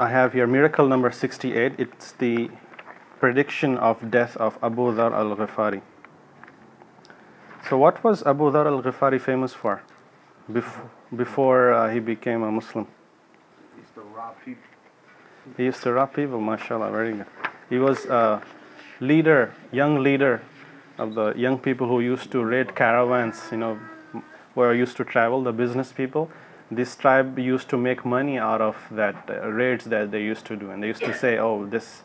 I have here miracle number 68. It's the prediction of death of Abu Dhar al-Ghifari. So what was Abu Dhar al-Ghifari famous for before, before uh, he became a Muslim? He's the rob people. He used to rob people, mashallah, very good. He was a leader, young leader of the young people who used to raid caravans, you know, where used to travel, the business people. This tribe used to make money out of that uh, raids that they used to do. And they used to say, oh, this,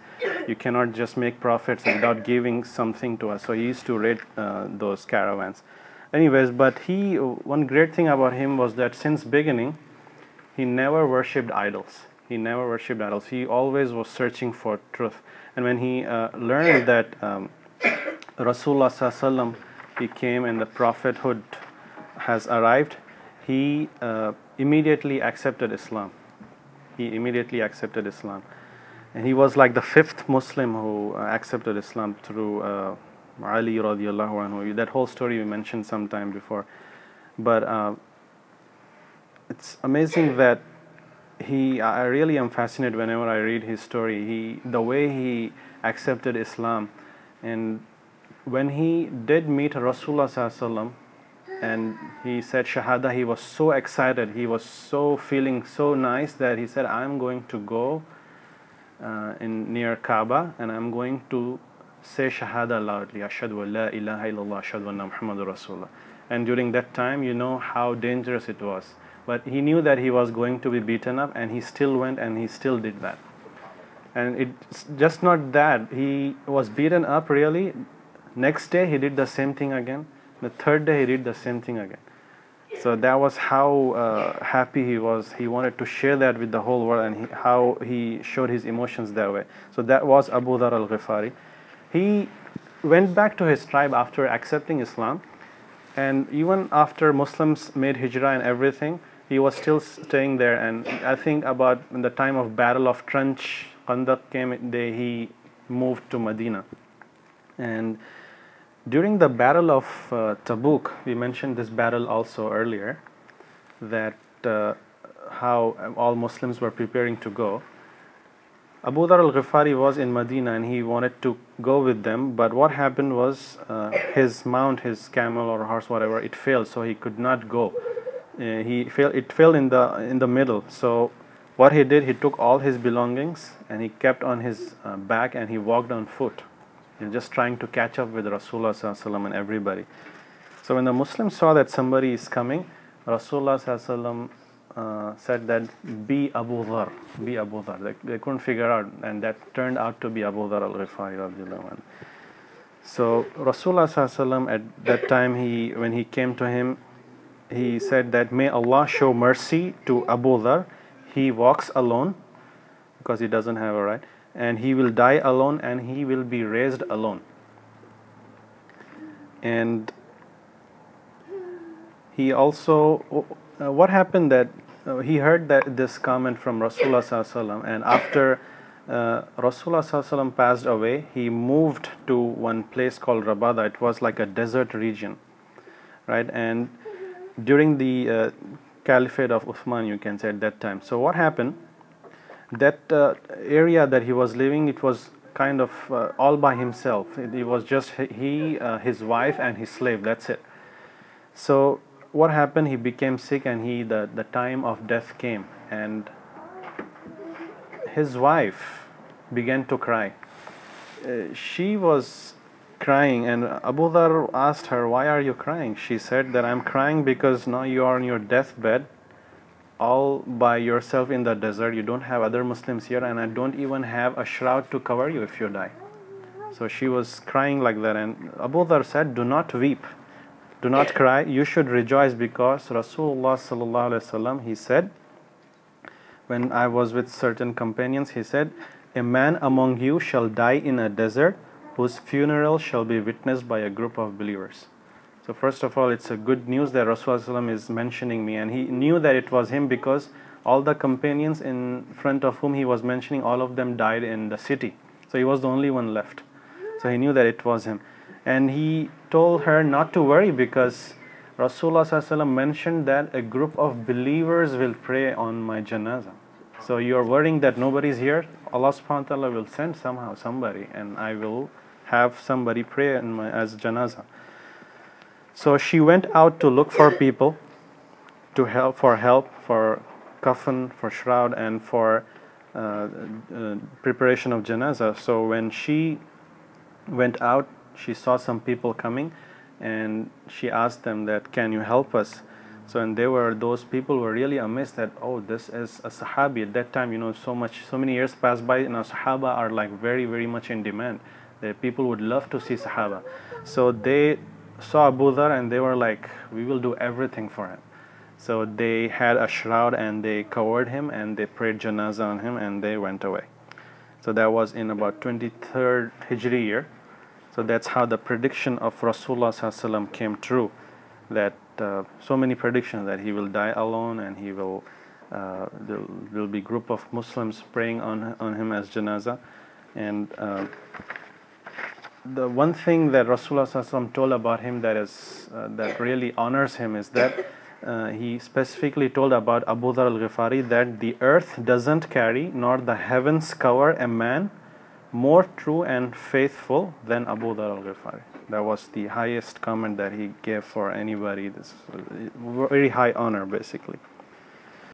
you cannot just make profits without giving something to us. So he used to raid uh, those caravans. Anyways, but he, one great thing about him was that since beginning, he never worshipped idols. He never worshipped idols. He always was searching for truth. And when he uh, learned that um, Rasulullah he came and the prophethood has arrived, he uh, immediately accepted Islam. He immediately accepted Islam. And he was like the fifth Muslim who uh, accepted Islam through uh, Ali radiallahu anhu. That whole story we mentioned sometime before. But uh, it's amazing that he, I really am fascinated whenever I read his story. He, the way he accepted Islam, and when he did meet Rasulullah sallallahu and he said shahada he was so excited he was so feeling so nice that he said i'm going to go uh, in near kaaba and i'm going to say shahada loudly ashhadu la ilaha illallah ashhadu anna muhammadur rasulullah. And during that time you know how dangerous it was. But he knew that he was going to be beaten up and he still went and he still did that. And it's just not that. He was beaten up really. Next day he did the same thing again the third day he did the same thing again. So that was how uh, happy he was. He wanted to share that with the whole world and he, how he showed his emotions that way. So that was Abu Dhar al Ghifari. He went back to his tribe after accepting Islam. And even after Muslims made hijrah and everything, he was still staying there. And I think about the time of Battle of Trench, Khandaq came, they, he moved to Medina. And during the Battle of uh, Tabuk, we mentioned this battle also earlier, that uh, how all Muslims were preparing to go. Abu Dhar al-Ghifari was in Medina and he wanted to go with them, but what happened was uh, his mount, his camel or horse, whatever, it failed, so he could not go. Uh, he fell, it fell in the in the middle. So what he did, he took all his belongings and he kept on his uh, back and he walked on foot you just trying to catch up with Rasulullah and everybody. So when the Muslims saw that somebody is coming, Rasulullah uh, said that be Abu Dhar, be Abu Dhar. They, they, couldn't figure out, and that turned out to be Abu Dhar al-Ghifari So Rasulullah at that time, he when he came to him, he said that may Allah show mercy to Abu Dhar. He walks alone because he doesn't have a right and he will die alone and he will be raised alone. And he also, uh, what happened that uh, he heard that this comment from Rasulullah and after uh, Rasulullah passed away, he moved to one place called Rabada. It was like a desert region, right? And during the uh, caliphate of Uthman, you can say at that time. So what happened? That uh, area that he was living it was kind of uh, all by himself. It, it was just he uh, his wife and his slave that's it. So what happened? He became sick and he the, the time of death came. And his wife began to cry. Uh, she was crying and Abu Dhar asked her why are you crying? She said that I'm crying because now you are on your deathbed all by yourself in the desert. You don't have other Muslims here, and I don't even have a shroud to cover you if you die. So she was crying like that, and Abu Dhar said, Do not weep, do not cry, you should rejoice because Rasulullah he said, when I was with certain companions, he said, A man among you shall die in a desert whose funeral shall be witnessed by a group of believers. So first of all, it's a good news that Rasulullah is mentioning me, and he knew that it was him because all the companions in front of whom he was mentioning, all of them died in the city. So he was the only one left. So he knew that it was him, and he told her not to worry because Rasulullah mentioned that a group of believers will pray on my janazah. So you're worrying that nobody's here. Allah subhanahu wa ta'ala will send somehow somebody and I will have somebody pray my, as janazah. So she went out to look for people to help for help for coffin, for shroud, and for uh, uh, preparation of janazah. So when she went out, she saw some people coming, and she asked them that, "Can you help us?" So and they were those people were really amazed that oh this is a Sahabi at that time you know so much so many years passed by and our Sahaba are like very very much in demand. That people would love to see Sahaba. So they saw Abu Dhar and they were like we will do everything for him. So they had a shroud and they covered him and they prayed janazah on him and they went away. So that was in about 23rd Hijri year. So that's how the prediction of Rasulullah came true. That uh, so many predictions that he will die alone and he will uh, there will be group of Muslims praying on on him as janazah. And uh, the one thing that Rasulullah told about him that is uh, that really honors him is that uh, he specifically told about Abu Dhar al-Ghifari that the earth doesn't carry nor the heavens cover a man more true and faithful than Abu Dhar al-Ghifari. That was the highest comment that he gave for anybody. This very high honor, basically.